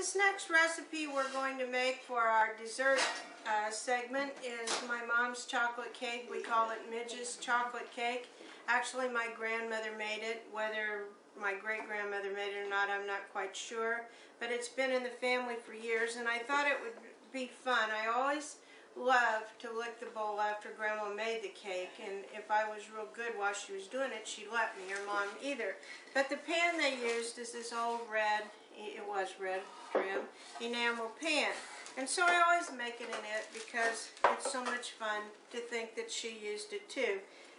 This next recipe we're going to make for our dessert uh, segment is my mom's chocolate cake. We call it Midge's chocolate cake. Actually, my grandmother made it. Whether my great-grandmother made it or not, I'm not quite sure. But it's been in the family for years, and I thought it would be fun. I always love to lick the bowl after Grandma made the cake, and if I was real good while she was doing it, she'd let me, or Mom either. But the pan they used is this old red, it was red trim, enamel pan. And so I always make it in it because it's so much fun to think that she used it too.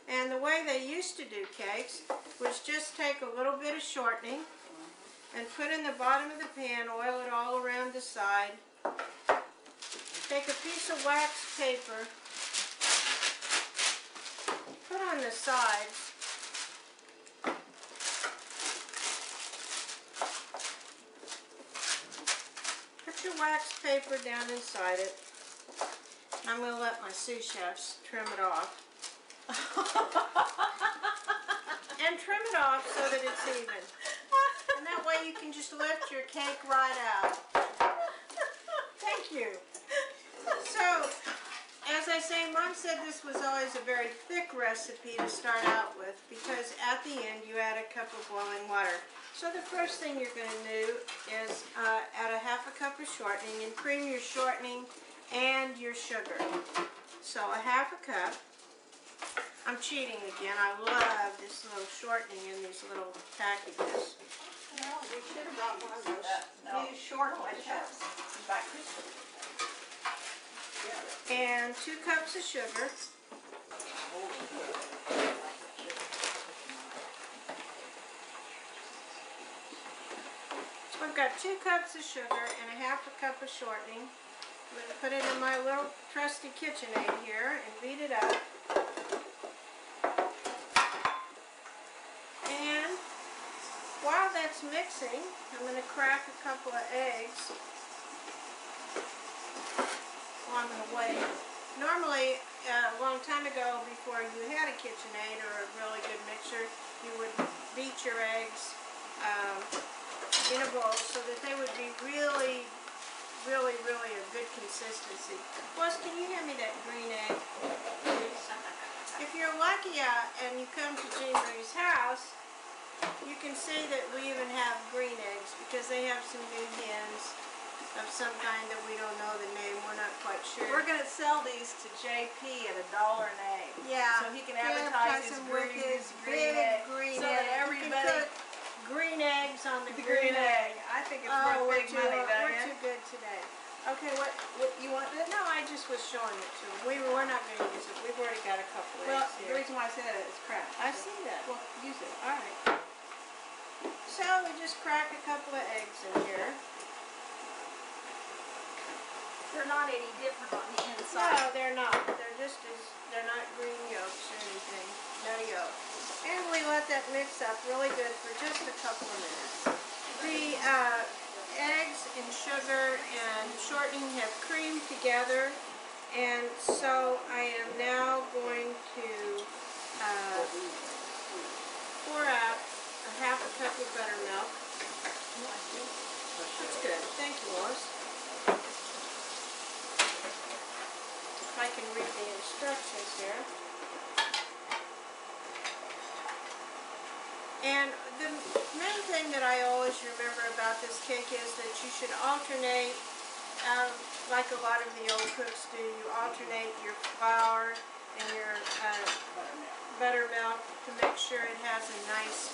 And the way they used to do cakes was just take a little bit of shortening and put in the bottom of the pan, oil it all around the side. Take a piece of wax paper, put on the sides, wax paper down inside it. I'm going to let my sous chefs trim it off. and trim it off so that it's even. And that way you can just lift your cake right out. Thank you. So, as I say, Mom said this was always a very thick recipe to start out with because at the end you add a cup of boiling water. So the first thing you're going to do is uh, add a half a cup of shortening and cream your shortening and your sugar. So a half a cup. I'm cheating again. I love this little shortening in these little packages. No, we should have brought one of those no. new short No, ones. have. By Christmas. And two cups of sugar. Got two cups of sugar and a half a cup of shortening. I'm going to put it in my little trusty KitchenAid here and beat it up. And while that's mixing, I'm going to crack a couple of eggs. I'm going to wait. Normally, uh, a long time ago, before you had a KitchenAid or a really good mixer, you would beat your eggs um, in a bowl so that they would be really, really, really a good consistency. Plus, can you hand me that green egg, please? If you're lucky uh, and you come to Jean Marie's house, you can see that we even have green eggs because they have some new hens of some kind that we don't know the name. We're not quite sure. We're going to sell these to JP at a dollar an egg. Yeah. So he can advertise his green, his green big egg. green so egg. that everybody, green eggs on the, the green egg. I think it's Oh, worth we're big too, money, don't we're too good today. Okay, what, what you want this? No, I just was showing it to them. We were, we're not going to use it. We've already got a couple Well, eggs the reason why I say that is crap. I see that. Well, use it. All right. So we just crack a couple of eggs in here. They're not any different on the inside. No, they're not. They're just as, they're not green yolks or anything. No yolk. And we let that mix up really good for just a couple of minutes. The uh, eggs and sugar and shortening have creamed together. And so I am now going to uh, pour out a half a cup of buttermilk. That's good. Thank you, Lois. If I can read the instructions here. And the main thing that I always remember about this cake is that you should alternate, um, like a lot of the old cooks do, you alternate your flour and your uh, buttermilk to make sure it has a nice,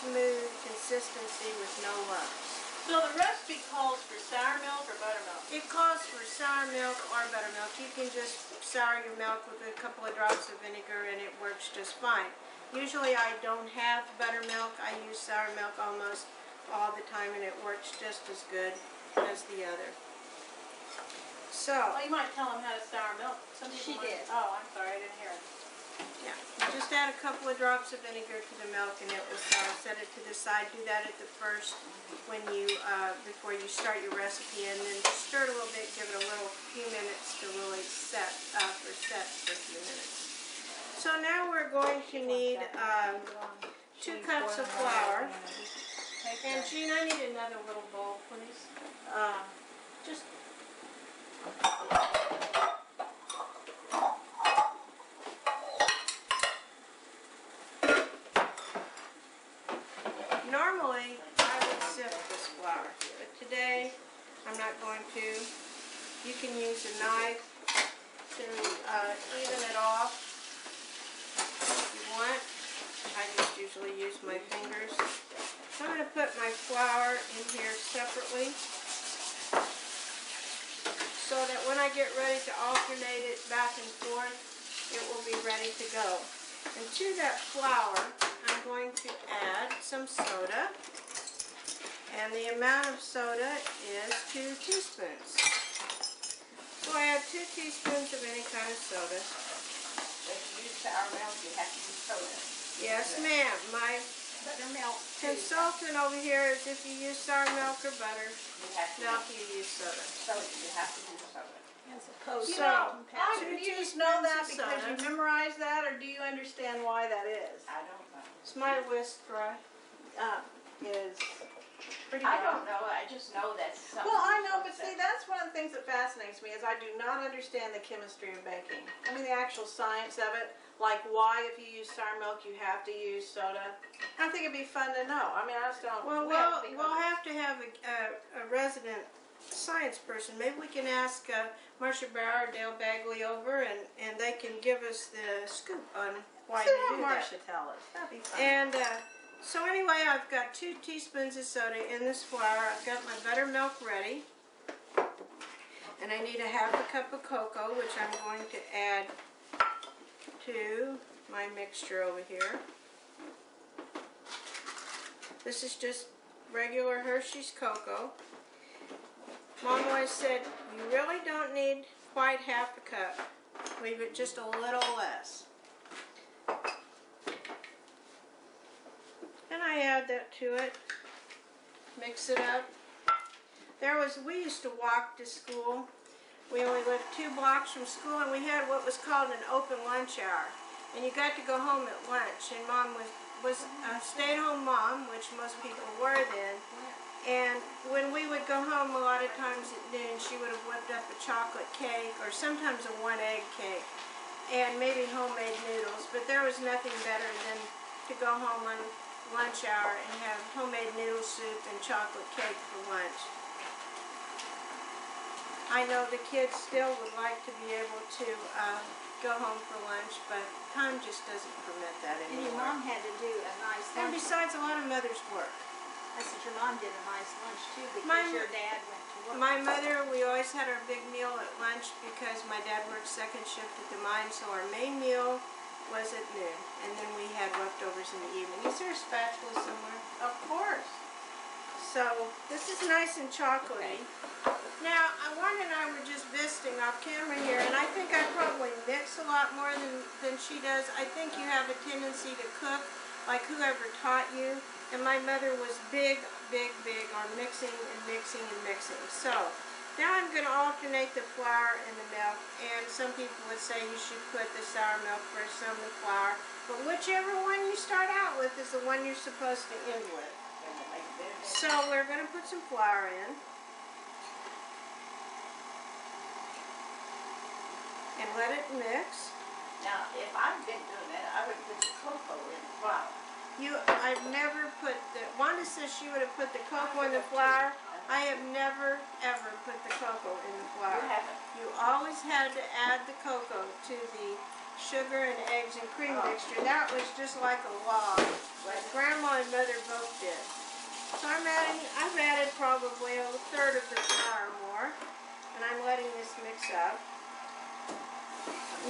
smooth consistency with no lumps. So the recipe calls for sour milk or buttermilk? It calls for sour milk or buttermilk. You can just sour your milk with a couple of drops of vinegar and it works just fine. Usually I don't have buttermilk. I use sour milk almost all the time and it works just as good as the other. So, Well, you might tell them how to sour milk. Some She might- did. Oh, I'm sorry, I didn't hear it. yeah, just add a couple of drops of vinegar to the milk and it will sour. Set it to the side. Do that at the first when you, uh, before you start your recipe and then stir it a little bit. Give it a little few minutes to really set up or set for a few minutes. So now we're going to need um, two cups of flour. And Jean, I need another little bowl, please. Um, Just Normally, I would sift this flour, but today, I'm not going to. You can use a knife to uh, even it off if you want. I just usually use my fingers. So I'm going to put my flour in here separately so that when I get ready to alternate it back and forth, it will be ready to go. And to that flour, I'm going to add some soda. And the amount of soda is two teaspoons. So I have two teaspoons of any kind of soda. If you use sour milk, you have to use soda. Yes, ma'am. My Buttermilk, too. consultant over here is if you use sour milk or butter, You have to milk use you use soda. soda, you have to use soda. as opposed You to. know, I- do you just know that teaspoons of because you soda. memorized that, or do you understand why that is? I don't know. It's my whisk dry? Uh, is pretty I dry. don't know, I just know that's something. Well, I know, but see, that's one of the things that fascinates me is I do not understand the chemistry of baking. I mean, the actual science of it, like why if you use sour milk you have to use soda. I think it'd be fun to know. I mean, I just don't. Well, We we'll, have to we'll honest. have to have a, a, a resident science person. Maybe we can ask uh, Marcia Brower Dale Bagley over and, and they can give us the scoop on why See you what do Marcia that. tell us. That'd be fun. And uh, so anyway, I've got two teaspoons of soda in this flour. I've got my buttermilk ready. And I need a half a cup of cocoa, which I'm going to add to my mixture over here. This is just regular Hershey's cocoa. Mom always said, you really don't need quite half a cup. Leave it just a little less. I add that to it. Mix it up. There was, we used to walk to school. We only lived two blocks from school and we had what was called an open lunch hour. And you got to go home at lunch and mom was, was a stay-at-home mom, which most people were then. And when we would go home a lot of times at noon, she would have whipped up a chocolate cake or sometimes a one egg cake and maybe homemade noodles. But there was nothing better than to go home on lunch hour and have homemade noodle soup and chocolate cake for lunch. I know the kids still would like to be able to uh, go home for lunch, but time just doesn't permit that And your anymore. mom had to do a nice lunch. And besides, a lot of mothers work. I said your mom did a nice lunch too My because your dad went to work. My mother, we always had our big meal at lunch because my dad worked second shift at the mine, so our main meal was at noon, and then we had leftovers in the evening. Is there a spatula somewhere? of course. So this is nice and chocolatey. Now, uh, Wanda and I were just visiting off camera here, and I think I probably mix a lot more than, than she does. I think you have a tendency to cook like whoever taught you, and my mother was big, big, big on mixing and mixing and mixing. So now I'm going to alternate the flour and the milk, and some people would say you should put the sour milk first, some the flour, but whichever one you start out with is the one you're supposed to end with. It will make a bit of So we're going to put some flour in. And let it mix. Now, if I'd been doing it, I would put the cocoa in the flour. You, I've never put the, Wanda says she would have put the cocoa in the flour. I have never, ever put the cocoa in the flour. You haven't. You always had to add the cocoa to the sugar and eggs and cream Oh. mixture. That was just like a law. Well, Grandma and mother both did. So I'm adding, I've added probably a third of the flour more, and I'm letting this mix up.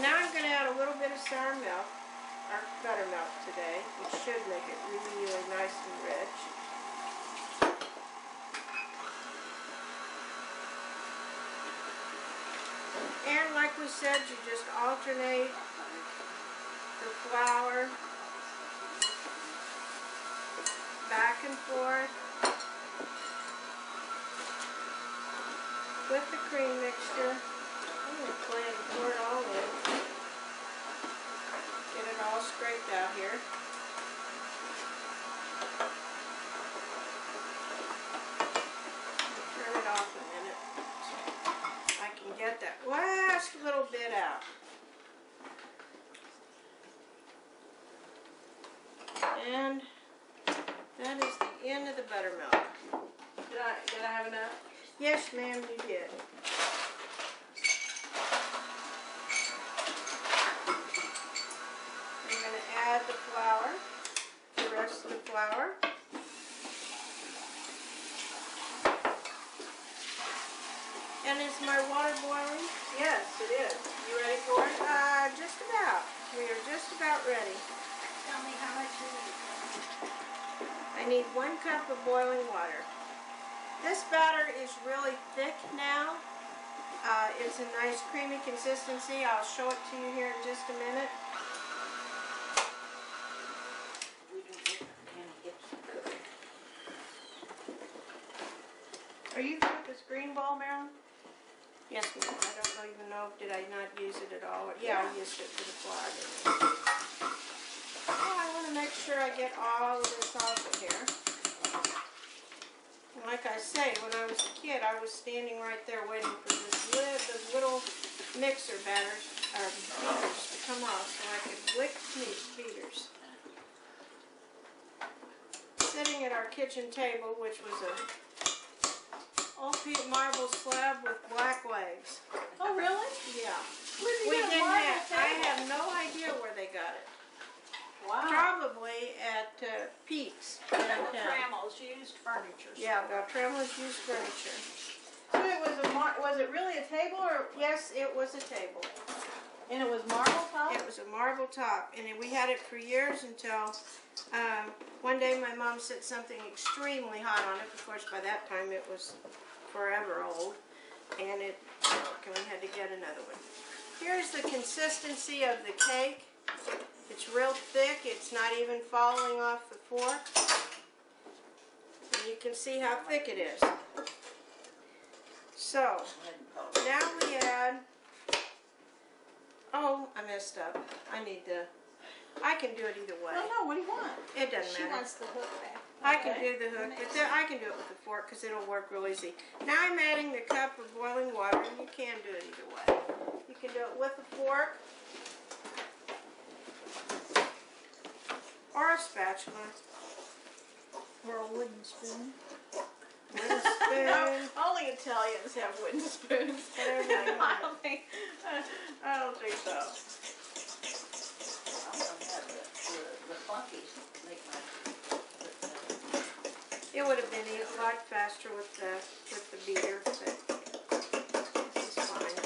Now I'm going to add a little bit of sour milk, or buttermilk today, which should make it really, really nice and rich. And like we said, you just alternate the flour back and forth with the cream mixture. I'm going to plan to pour it all in. Get it all scraped out here. Last a little bit out. And that is the end of the buttermilk. Did I, did I have enough? Yes, ma'am, you did. I'm going to add the flour, the rest of the flour. And is my water boiling? Yes, it is. You ready for it? Uh, just about. We are just about ready. Tell me how much you need. I need one cup of boiling water. This batter is really thick now. Uh, it's a nice creamy consistency. I'll show it to you here in just a minute. 12. Did I not use it at all? Yeah, oh, I used it for the plug. Well, I want to make sure I get all of this off of here. And like I say, when I was a kid, I was standing right there waiting for this little, little mixer batter, or beaters to come off so I could lick these beaters. Sitting at our kitchen table, which was a old peat marble slab with black legs. Oh, really? Yeah. Where did you We didn't have, I have no idea where they got it. Wow. Probably at uh, Pete's downtown. Trammell's used furniture. Yeah, Beltrama's used furniture. So it was a mar- was it really a table or Yes, it was a table. and it was marble top? It was a marble top, and we had it for years until um, one day my mom set something extremely hot on it. Of course, by that time it was forever old, and it broke, and we had to get another one. Here's the consistency of the cake. It's real thick. It's not even falling off the fork. And you can see how thick it is. So, now we add. Oh, I messed up. I need to. I can do it either way. No, no. What do you want? It doesn't She matter. She wants the hook back. I can do the hook, but then I can do it with the fork because it'll work real easy. Now I'm adding the cup of boiling water, and you can do it either way. You can do it with a fork or a spatula Or a wooden spoon. with a No, only Italians have wooden spoons. I don't think. Uh, I don't think so. I'm gonna have the, the, the funkies make my. It would have been a lot faster with the with the but this is fine.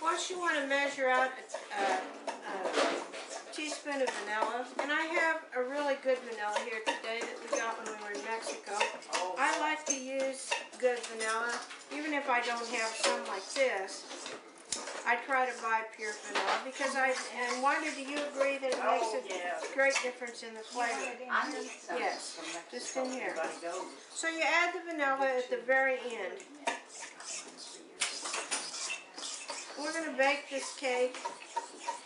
Once you want to measure out a, a, a teaspoon of vanilla, and I have a really good vanilla here today that we got when we were in Mexico. I like to use good vanilla, even if I don't have some like this. I try to buy pure vanilla because I and Wanda, do you agree that it oh, makes Oh, a yeah. great difference in the flavor? I need some Yes, from Mexico. just in here. Everybody goes. So you add the vanilla at the very end. We're gonna bake this cake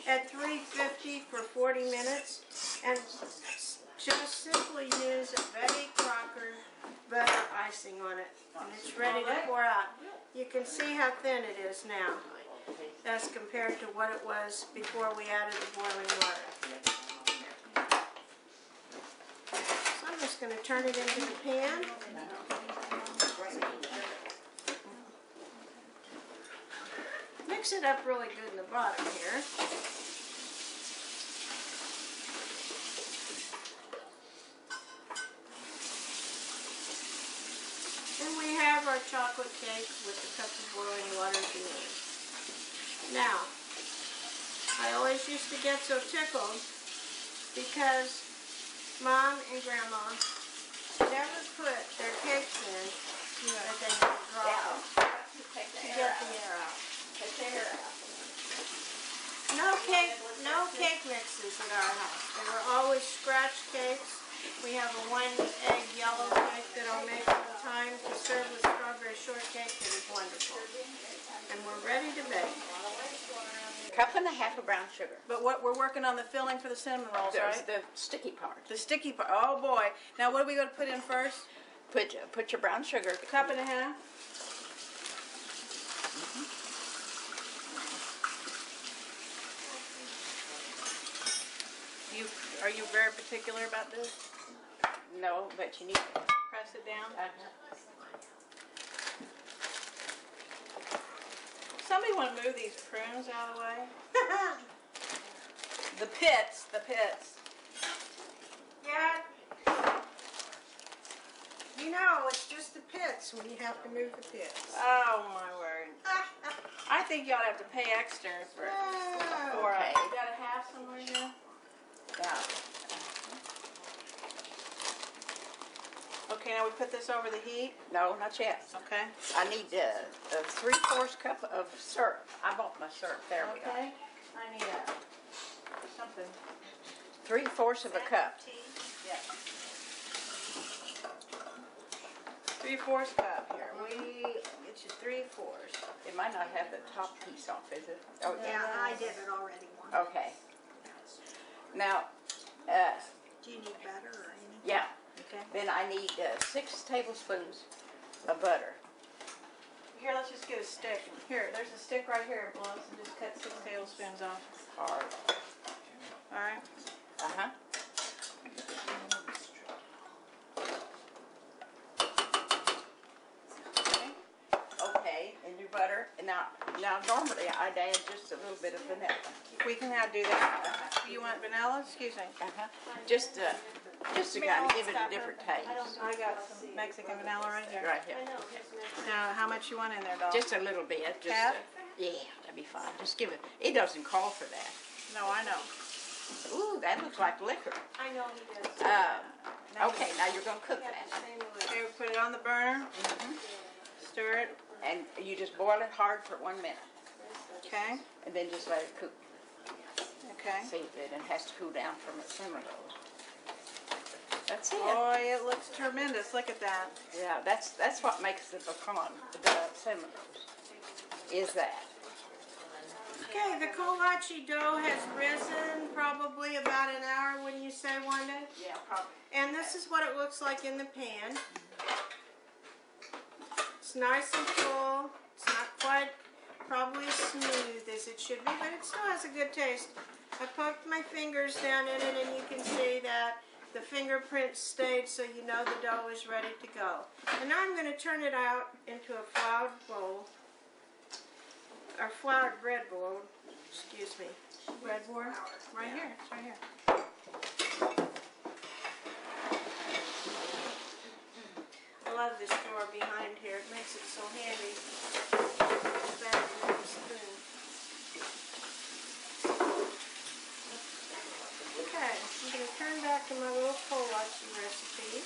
at 350 for 40 minutes and just simply use a Betty Crocker butter icing on it. And it's ready to pour out. You can see how thin it is now as compared to what it was before we added the boiling water. So I'm just gonna turn it into the pan. Mix it up really good in the bottom here. Then we have our chocolate cake with the cup of boiling water at the end. Now, I always used to get so tickled because mom and grandma never put their cakes in that they to draw out to get out. the air out. Take the air out. No cake, no cake mixes at our house. They were always scratch cakes. We have a one egg yellow cake that I'll make all the time to serve with strawberry shortcake It is wonderful. And we're ready to bake. Cup and a half of brown sugar. But what we're working on the filling for the cinnamon rolls, There's right? the sticky part. The sticky part. Oh boy! Now what are we going to put in first? Put uh, put your brown sugar. Cup and a half. Mm-hmm. You Are you very particular about this? No, but you need to. Press it down. Uh-huh. Somebody want to move these prunes out of the way? The pits, the pits. yeah. You know, it's just the pits when you have to move the pits. Oh my word. I think y'all have to pay extra for, for uh, Okay. you got a half somewhere here? Yeah. Okay, now we put this over the heat. No, not yet. Okay. I need uh, a three fourths cup of syrup. I bought my syrup. There we go. Okay. I need a something. Three fourths of a cup. Yeah. Three fourths cup here. We get you three fourths. It might not have the top piece off, is it? Oh, Yeah, I did it already once. Okay. Now, uh, Do you need butter or anything? yeah. Okay. Then I need uh, six tablespoons of butter. Here, let's just get a stick. Here, there's a stick right here, and just cut six tablespoons off. Hard. All right. Uh huh. Okay. Okay, and your butter. And now, now normally I'd add just a little bit of vanilla. We can now do that. You want vanilla? Excuse me. Uh huh. Just, uh, just to kind of give it a different taste. I got some Mexican vanilla right here. Right here. Now, how much you want in there, doll? Just a little bit. Just, Half? uh, yeah, that'd be fine. Just give it. It doesn't call for that. no, I know. Ooh, that looks like liquor. I know he does. Um, okay, now you're gonna cook that. Okay, we put it on the burner. Mm -hmm. Stir it. And you just boil it hard for one minute. Okay. And then just let it cook. Okay. See it, and it has to cool down from its simmer though. That's it. Boy, it looks tremendous. Look at that. Yeah, that's, that's what makes the pecan, the Seminoles, is that. Okay, the kolache dough has risen probably about an hour, wouldn't you say, Wanda? Yeah, probably. And this is what it looks like in the pan. It's nice and full. It's not quite probably as smooth as it should be, but it still has a good taste. I poked my fingers down in it and you can see that the fingerprints stayed so you know the dough is ready to go. And now I'm going to turn it out into a floured bowl, or floured bread bowl, excuse me. Bread bowl? Right here. It's right here. I love this drawer behind here. It makes it so handy. It's better than a spoon. Okay, I'm going to turn back to my little kolache recipe.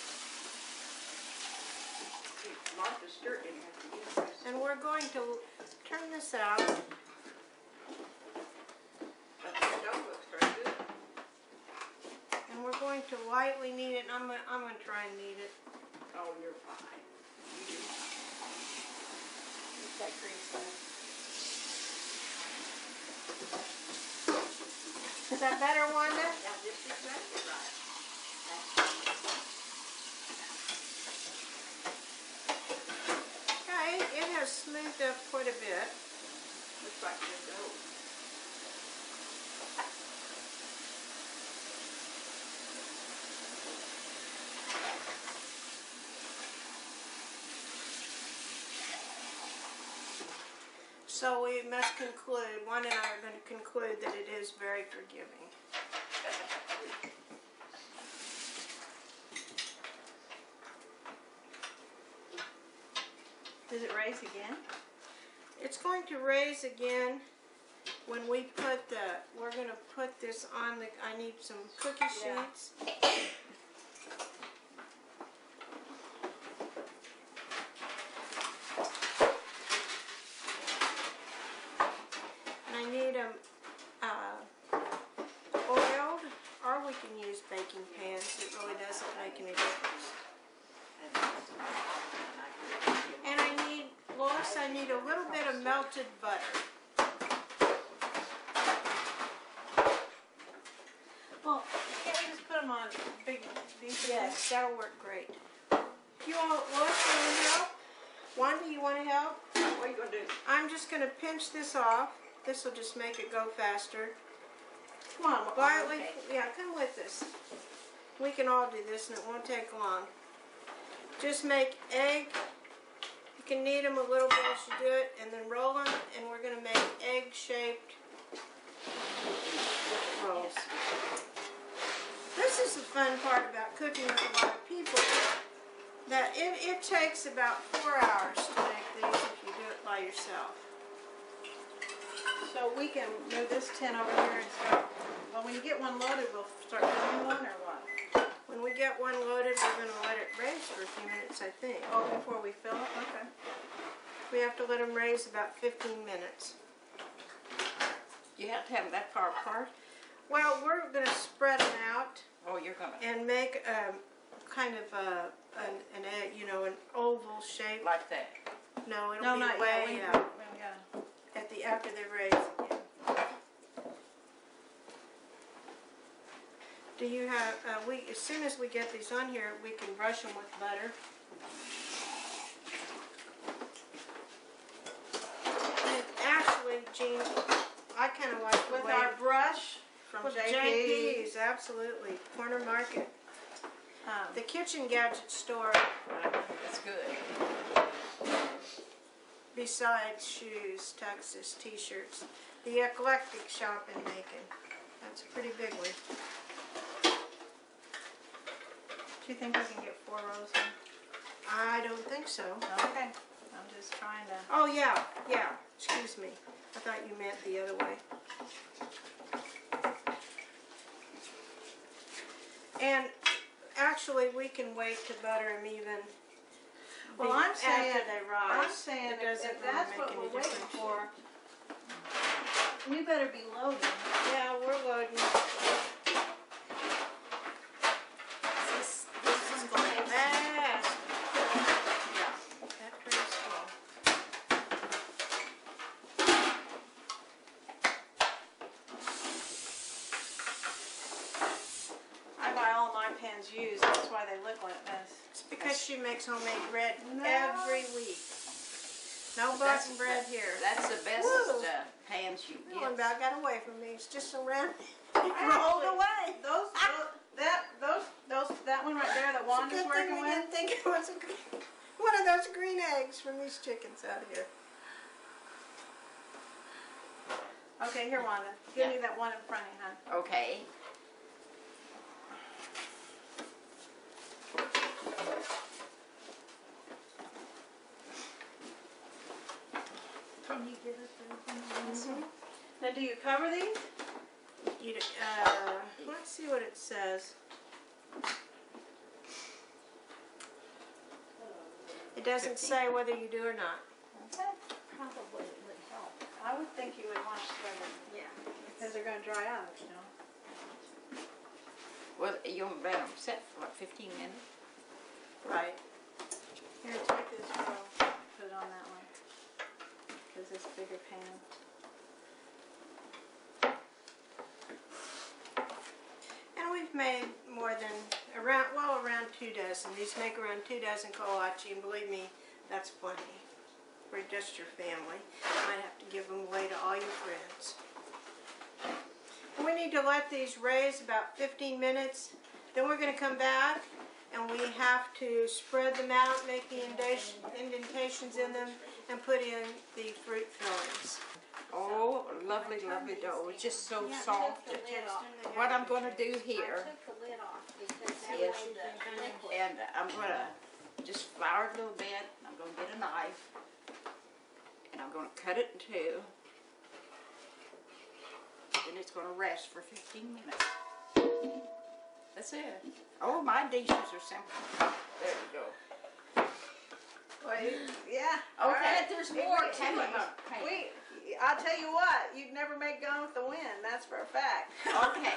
Martha Stewart didn't have to use this. And we're going to turn this out. But the dough looks very good. And we're going to lightly knead it. And I'm going to, I'm going to try and knead it. Oh, you're fine. You do that grease knife. Is that better, Wanda? Yeah, exactly right. Okay, it has smoothed up quite a bit. Looks like good dough. So we must conclude, Wanda and I are going to conclude that it is very forgiving. Does it raise again? It's going to raise again when we put the, we're going to put this on the, I need some cookie Yeah. sheets. And I need them uh, oiled, or we can use baking pans. It really doesn't make any difference. And I need, Lois, I need a little bit of melted butter. Well, can't we just put them on big pieces? Yes, that'll work great. You all, Lois, you want to help? Wanda, you want to help? What are you gonna do? I'm just going to pinch this off. This will just make it go faster. Come on, Bartley, okay. yeah, come with us. We can all do this and it won't take long. Just make egg. You can knead them a little bit as you do it and then roll them and we're going to make egg shaped rolls. This is the fun part about cooking with a lot of people. That it, it takes about four hours to make these if you do it by yourself. So we can move this tin over here and start, well, when you get one loaded, we'll start filling one or what? When we get one loaded, we're going to let it raise for a few minutes, I think. Oh, before we fill it? Okay. We have to let them raise about 15 minutes. You have to have them that far apart? Well, we're going to spread them out Oh, you're gonna, and make um, kind of a, an, an egg, you know, an oval shape. like that. No, it'll No, be not way out we gotta. At the after they raise again. Do you have? Uh, we as soon as we get these on here, we can brush them with butter. And actually, Jean, I kind of like With our brush from with JP. JP's, absolutely. Corner Market, Um, the kitchen gadget store. That's good. Besides shoes, tuxes, t-shirts, the eclectic shop in Macon. That's a pretty big one. do you think we can get four rows in? I don't think so. Okay. I'm just trying to. Oh yeah, yeah. Excuse me. I thought you meant the other way. And actually, we can wait to butter them even. Well, I'm after saying, they rise. I'm saying it if, doesn't if really that's make what any we're waiting difference. for, we better be loading. Yeah, we're loading. This, this is going Fast. Yeah. That tray's full. I buy all my pans used. That's why they look like this. It's because she makes homemade bread No. every week. No button bread here. That's the best Woo. uh, pans you That one about got away from me. It's just around. Rolled away. Those, those, that, those, those, that one right there that Wanda's working with. didn't think it was a, green- one of those green eggs from these chickens out here. Okay, here, Wanda. Give Yeah. me that one in front of you, hon. Okay. Can you give us Now, do you cover these? You, uh, let's see what it says. It doesn't Fifteen. say whether you do or not. Probably would help. I would think you would want to spread it. Yeah. Because they're gonna dry out, you know. Well, you let them set for what, 15 minutes? Right. Here, take this roll, put it on that one. Cause this bigger pan. And made more than around well around two dozen. These make around two dozen kolache, and believe me, that's plenty for just your family. Might have to give them away to all your friends. And we need to let these raise about 15 minutes. Then we're going to come back and we have to spread them out, make the indentations in them, and put in the fruit fillings. Oh, lovely, lovely dough. It's just so Yeah, soft. take the lid off. What I'm going to do here, I took the lid off because that Yes. way the liquid. and I'm going to just flour it a little bit. I'm going to get a knife, and I'm going to cut it in two. Then it's going to rest for 15 minutes. That's it. Oh, my dishes are simple. There you go. Wait, yeah. Okay, there's more to it. Wait, I'll tell you what, you'd never make Gone with the Wind, that's for a fact. Okay.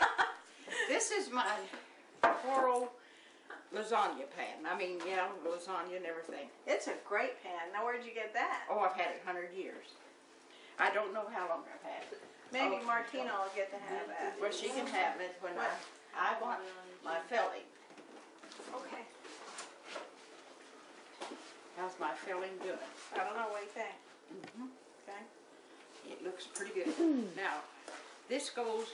this is my coral lasagna pan. I mean, yeah, lasagna and everything. It's a great pan. Now, where'd you get that? Oh, I've had it 100 years. I don't know how long I've had it. Maybe Oh. Martina will get to have that. Well, she can have it when I, I want my filling. Okay. How's my filling doing? I don't know, what do you think? Mhm. Okay. It looks pretty good. Hmm. now, this goes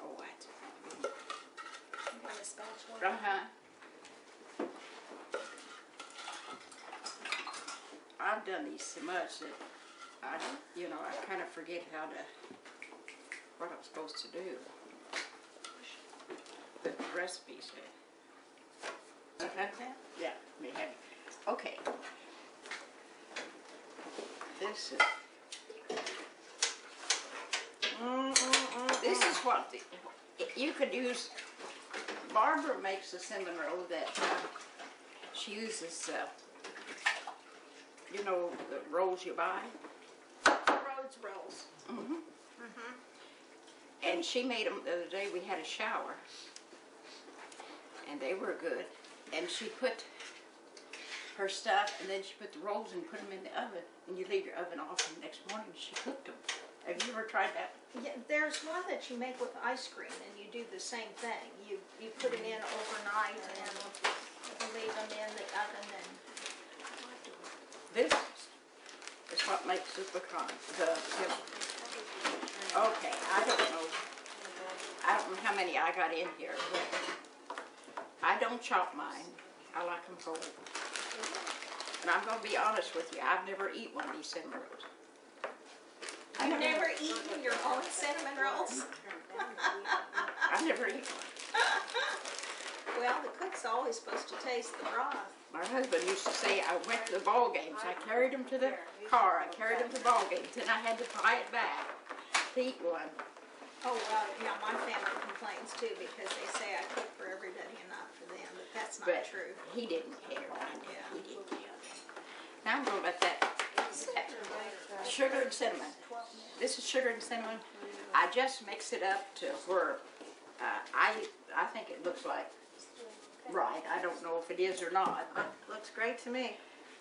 Oh, what? Uh-huh. I've done these so much that I, you know, I kind of forget how to, what I'm supposed to do. The recipe said. Yeah, me have okay. This is, Mm, mm, mm, this is what the, you could use, Barbara makes a cinnamon roll that, uh, she uses, uh, you know, the rolls you buy. Rhodes rolls. Mm-hmm. And she made them the other day. We had a shower, and they were good. And she put her stuff, and then she put the rolls and put them in the oven. And you leave your oven off, and the next morning she cooked them. Have you ever tried that? Yeah, there's one that you make with ice cream, and you do the same thing. You you put them in overnight and leave them in the oven, and This is what makes the pecan. The, okay, I don't know. I don't know how many I got in here. But I don't chop mine. I like them whole. And I'm gonna be honest with you. I've never eaten one of these cinnamon rolls. You've never eaten your own cinnamon rolls. I've never eaten one. Well, the cook's always supposed to taste the broth. My husband used to say I went to the ball games. I carried them to the car. I carried them to ball games. Then I had to buy it back to eat one. Oh well, yeah, my family complains too because they say I cook for everybody and not for them, but that's not But true. he didn't care. Yeah. He didn't care. I'm going let that. Sugar and cinnamon. This is sugar and cinnamon. I just mix it up to where uh, I I think it looks like right. I don't know if it is or not. But Looks great to me.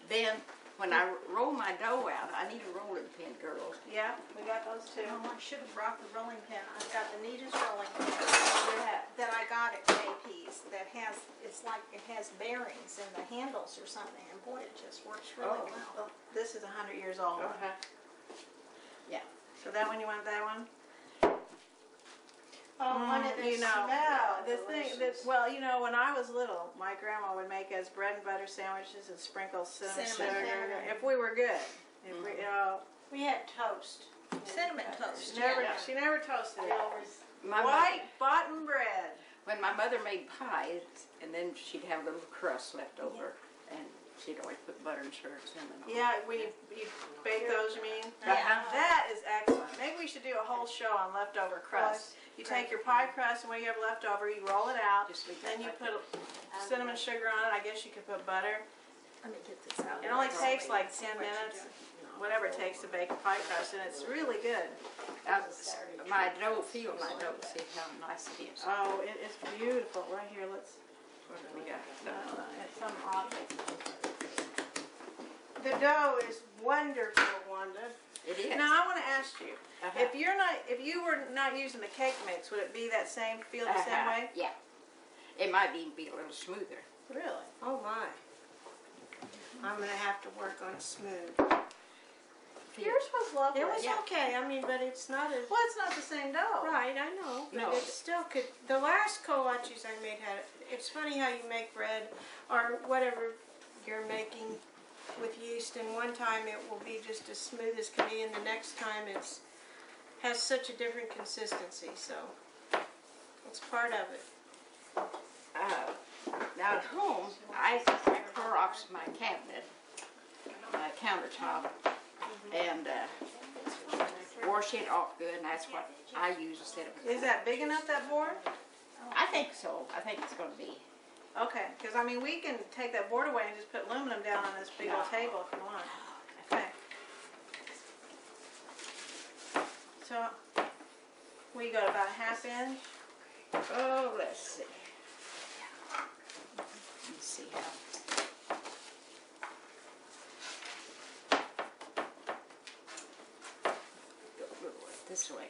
then when I roll my dough out, I need a rolling pin, girls. Yeah, we got those too. Oh, I should have brought the rolling pin. I've got the neatest rolling pin Yeah. that I got at JP's that has, it's like, it has bearings in the handles or something, and boy, it just works really Oh. well. Well, this is a hundred years old. Okay. Yeah. So that one, you want that one? Oh, mm, one of Mm, the you know, smell the thing, the, delicious. well, you know, when I was little, my grandma would make us bread and butter sandwiches and sprinkle cinnamon, Cinnamon, sugar. cinnamon. If we were good, if we, you know, We had toast. Cinnamon toast, she never, yeah. she never toasted it. always My White button bread. When my mother made pies, and then she'd have a little crust left over, and she'd always put butter and sugar and cinnamon on. Yeah, when you, you bake those, you mean? Yeah. That is excellent. Maybe we should do a whole show on leftover crust. You take your pie crust and what you have left over, you roll it out, Just leave that then you like put cinnamon sugar on it. I guess you could put butter. Let me get this out. It only takes like ten minutes, do. whatever it takes to bake a pie crust, and it's really good. My dough, feel my dough, see how nice it is. Oh, it is beautiful. Right here, let's. What do we got? Uh, it's some odd. The dough is wonderful, Wanda. It is. Now I want to ask you, Uh-huh. if you're not, if you were not using the cake mix, would it be that same, feel the same Uh-huh. way? Yeah. It might even be a little smoother. Really? Oh my. I'm gonna have to work on smooth. Yours was lovely. It was Yeah. okay. I mean, but it's not as Well, it's not the same dough. right. I know, but No. it still could. The last kolaches I made had. It's funny how you make bread or whatever you're making with yeast, and one time it will be just as smooth as can be, and the next time it's has such a different consistency. So it's part of it. Uh, now at home, I, I Clorox my cabinet, my countertop, and uh, wash it off good, and that's what I use instead of. Is that big enough, that board? I think so. I think it's going to be. Okay, because I mean, we can take that board away and just put aluminum down on this big old table if you want. Okay. So, we got about a half inch. Oh, let's see. Let's see how. Go a little bit This way.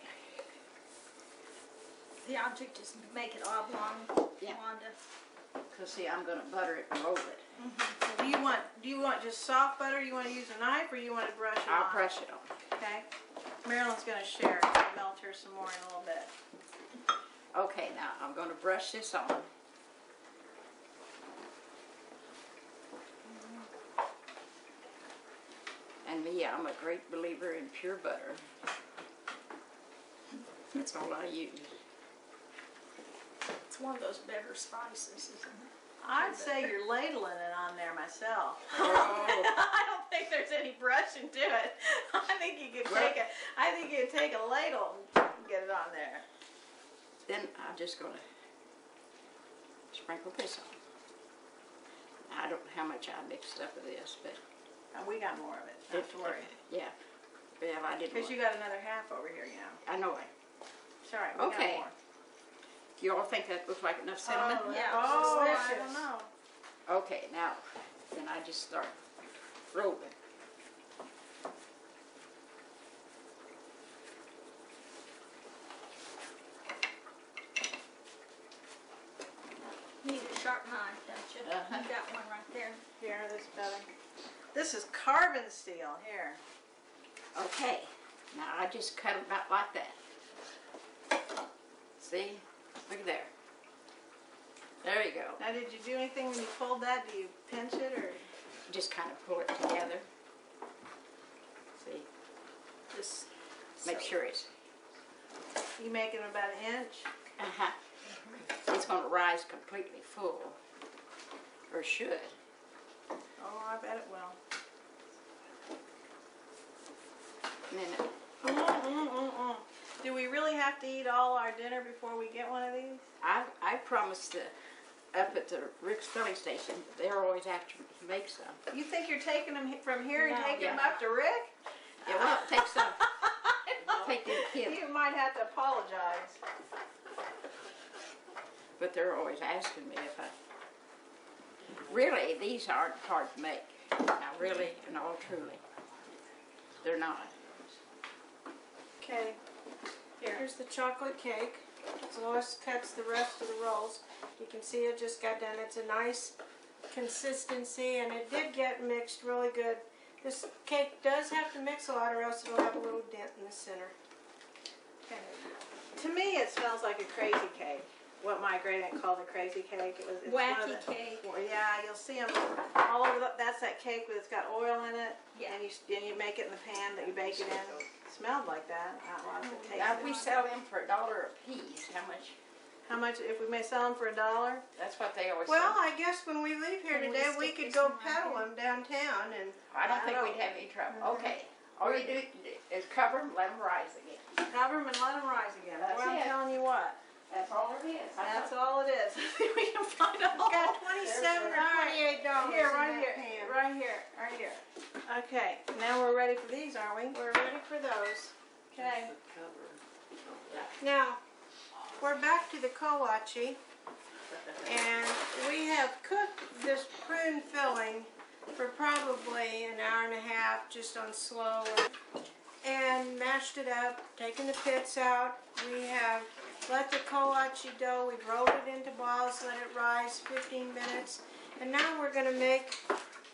The object is to make it oblong, Yeah. Wanda. Cause see, I'm gonna butter it and roll it. Mm -hmm. Do you want do you want just soft butter? You want to use a knife or you want to brush it? I'll on? brush it on. Okay. Marilyn's gonna share. I'll melt her some more in a little bit. Okay, now I'm gonna brush this on. And me, I'm a great believer in pure butter. That's all I use. It's one of those better spices, isn't it? I'd say you're ladling it on there myself. Oh. I don't think there's any brushing to it. I think you could take a, I think you could take a ladle and get it on there. Then I'm just gonna sprinkle this on. I don't know how much I mixed up with this, but And we got more of it, not to worry. Yeah. Yeah, I didn't. Because you got another half over here, you know. I know it. Sorry. all right, we Okay. Got more. You all think that looks like enough cinnamon? Oh, Yeah, Oh, I delicious. don't know. Okay, now, then I just start rolling. You need a sharp knife, don't you? Uh-huh. You got one right there. Here, this better. This is carbon steel, here. Okay, now I just cut it about like that. See? Look at there. There you go. Now, did you do anything when you pulled that? Do you pinch it or? Just kind of pull it together. See? Just Make sure it's. you make it about an inch. Uh-huh. It's gonna rise completely full. Or should. Oh, I bet it will. And then it, Mm-mm-mm-mm. Do we really have to eat all our dinner before we get one of these? I, I promised to up at the Rick's filling station, they're always after me to make some. You think you're taking them from here and No. taking them Yeah. up to Rick? Yeah, well, take some. Take them kids. You might have to apologize. But they're always asking me if I. Really, these aren't hard to make. Now, really, and all truly, they're not. Okay. Here. Here's the chocolate cake. So Lois cuts the rest of the rolls. You can see it just got done. It's a nice consistency and it did get mixed really good. This cake does have to mix a lot or else it'll have a little dent in the center. Okay. To me, it smells like a crazy cake. What my great aunt called a crazy cake. It was it's Wacky the- cake. Well, yeah, you'll see them all over. The, that's that cake that's got oil in it. Yeah. And you and you make it in the pan that you bake it in. Smelled like that. Not a lot of it Now, tasted. we sell them for a dollar a piece. How much? How much? If we may sell them for a dollar. That's what they always Well, say. I guess when we leave here Can today, we stick could go one peddle them downtown and I don't I think don't- we'd have any trouble. Okay, all you do is cover them, let them rise again. Cover them and let them rise again. That's well, I'm it. telling you what. That's all it is. That's all it is. we can find a whole. got twenty-seven or twenty-eight dollars Here, right here, pan. right here, right here. Okay, now we're ready for these, aren't we? We're ready for those. Okay. Now, we're back to the kolache, and we have cooked this prune filling for probably an hour and a half, just on slow, and mashed it up, taken the pits out. We have let the kolache dough, we've rolled it into balls, let it rise 15 minutes, and now we're going to make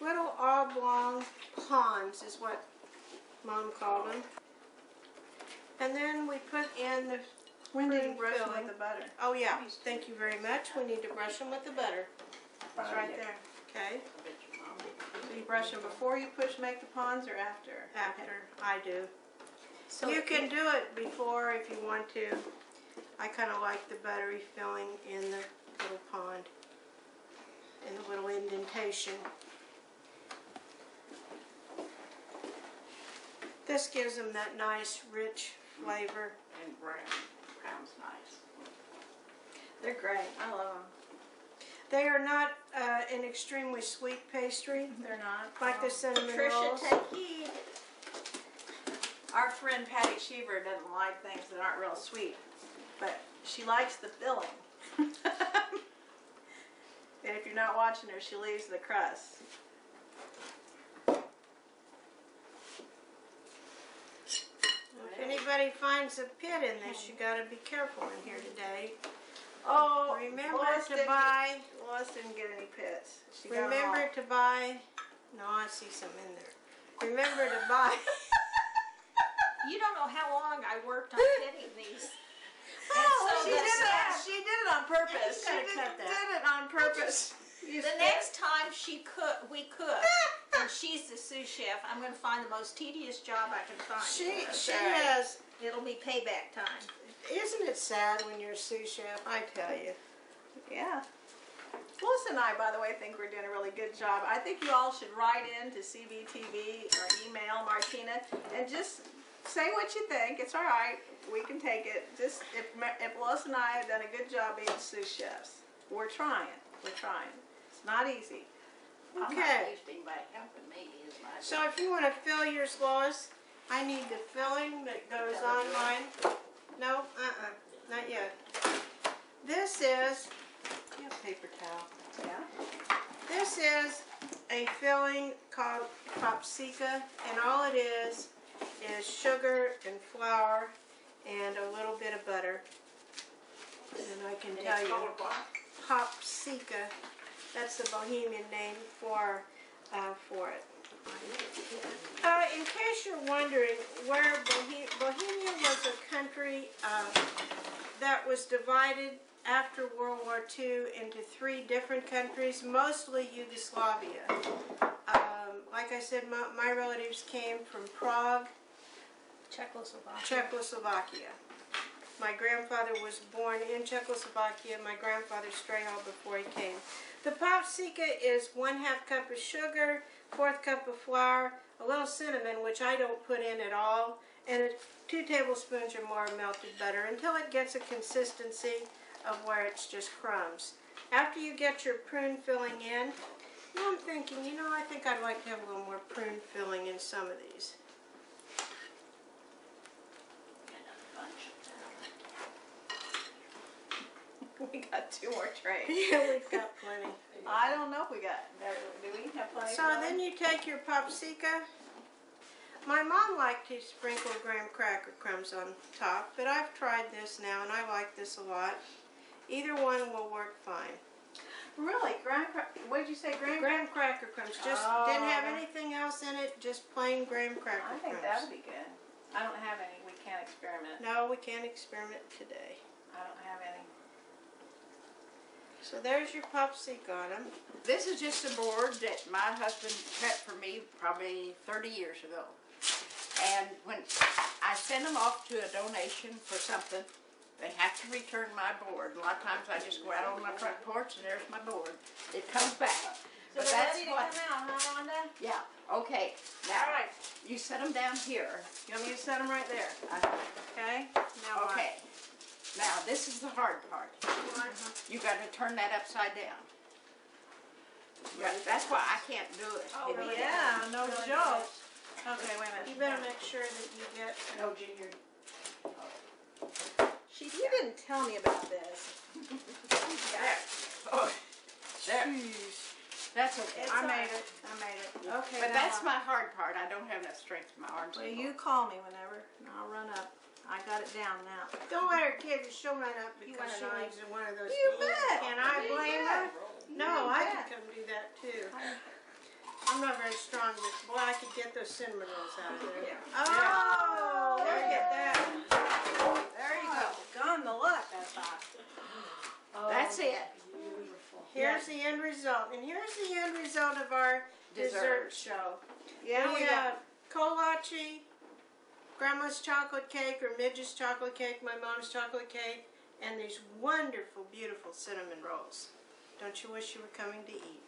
little oblong pawns, is what Mom called them. And then we put in the When did you Prune brush them with the butter? Oh yeah, thank you very much. We need to brush them with the butter. It's right there. Okay, So you brush them before you push make the ponds or after? after I do. So You can do it before if you want to. I kind of like the buttery filling in the little pond, in the little indentation. This gives them that nice, rich flavor. And brown, brown's nice. They're great. I love them. They are not uh, an extremely sweet pastry They're not like the cinnamon Tricia, rolls. take heed. Our friend Patty Cheever doesn't like things that aren't real sweet, but she likes the filling. and if you're not watching her, she leaves the crust. If anybody finds a pit in this, you gotta be careful in here today. Oh, Remember Lois to buy, Get, Lois didn't get any pits. She remember all. to buy, no, I see some in there. Remember to buy, You don't know how long I worked on getting these. Oh, so she did it. She did it on purpose. She did, gotta cut that. did it on purpose. The next time she cook, we cook. and she's the sous chef. I'm going to find the most tedious job I can find. She she right. has. It'll be payback time. Isn't it sad when you're a sous chef? I tell you. Yeah. Melissa and I, by the way, think we're doing a really good job. I think you all should write in to CVTV or email Martina and just say what you think. It's all right. We can take it. Just if Ma- if Melissa and I have done a good job being sous chefs, we're trying. We're trying. It's not easy. I'm not Okay. used to anybody me, is my. So if you want to fill yours, Lois, I need the filling that goes on mine. No, uh-uh, not yet. This is, do you have paper towel? Yeah. This is a filling called popsica, and all it is is sugar and flour and a little bit of butter. And I can And tell you, popsica, that's the Bohemian name for uh, for it. Uh, in case you're wondering where Bohe- Bohemia was a country uh, that was divided after World War II into three different countries, mostly Yugoslavia. Um, like I said, my, my relatives came from Prague, Czechoslovakia. Czechoslovakia. My grandfather was born in Czechoslovakia. My grandfather Strehal before he came. The popsica is one half cup of sugar, fourth cup of flour, a little cinnamon, which I don't put in at all, and two tablespoons or more of melted butter until it gets a consistency of where it's just crumbs. After you get your prune filling in, I'm thinking, you know, I think I'd like to have a little more prune filling in some of these. We got two more trays. Yeah, we've got plenty. I don't know if we got. Do we have plenty? So then you take your popsica. My mom liked to sprinkle graham cracker crumbs on top, but I've tried this now and I like this a lot. Either one will work fine. Really, graham? What did you say, graham? Graham cracker crumbs, just didn't have oh. anything else in it, just plain graham cracker crumbs. I think that would be good. I don't have any. We can't experiment. No, we can't experiment today. I don't have any. So there's your popsica on them. This is just a board that my husband cut for me probably 30 years ago. And when I send them off to a donation for something, they have to return my board. A lot of times I just go out on my front porch and there's my board. It comes back. So But that's ready to what- come out, huh, Rhonda? Yeah, okay. Now, All right. you set them down here. You want me to set them right there? Uh, Okay. Now what? Okay. Now, this is the hard part. Uh-huh. You gotta turn that upside down. Yeah, that's why I can't do it. Oh It- yeah, no joke. Okay, wait a minute. You better make sure that you get No, Junior. She, you didn't tell me about this. There. Oh, there. That's okay. I made it. I made it. Okay. But now that's what? my hard part. I don't have enough strength in my arms Well, anymore. you call me whenever, and I'll run up. I got it down now. Don't let her kid, she'll run up because she wanna needs one of those. You things. bet. Can I You blame bet. her? No, You I bet. could come do that too. I'm not very strong, but boy, I could get those cinnamon rolls out of there. Yeah. Oh, There look you at go. that. There you go. Gone the luck, I thought. Oh, That's it. Beautiful. Here's the end result, and here's the end result of our dessert Dessert. show. Yeah, we we have got. kolache, grandma's chocolate cake or Midge's chocolate cake, my mom's chocolate cake, and these wonderful, beautiful cinnamon rolls. Don't you wish you were coming to eat?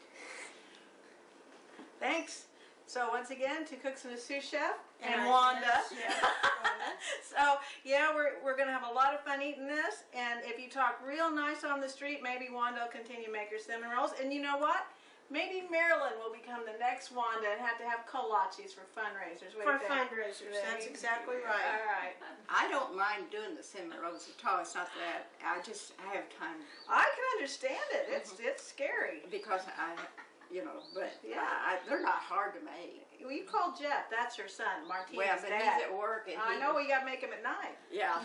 Thanks. So once again, two cooks and a sous chef and, And Wanda. guest, yeah, Wanda. so yeah, we're we're gonna have a lot of fun eating this. And if you talk real nice on the street, maybe Wanda will continue to make her cinnamon rolls. And you know what? Maybe Marilyn will become the next Wanda and have to have kolaches for fundraisers. What for fundraisers, that's exactly right. All right. I don't mind doing the cinnamon rolls at all. It's not that I just I have time. I can understand it. It's mm -hmm. it's scary because I, you know, but yeah, I, they're not hard to make. Well, you call Jeff. That's her son, Martina's well, but he's at work. I he, know we got to make him at night. Yeah.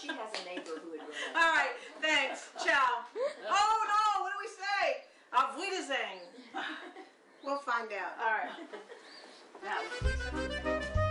she has a neighbor who would. All right. Thanks. Ciao. Oh no! What do we say? Auf Wiedersehen. we'll find out. All right.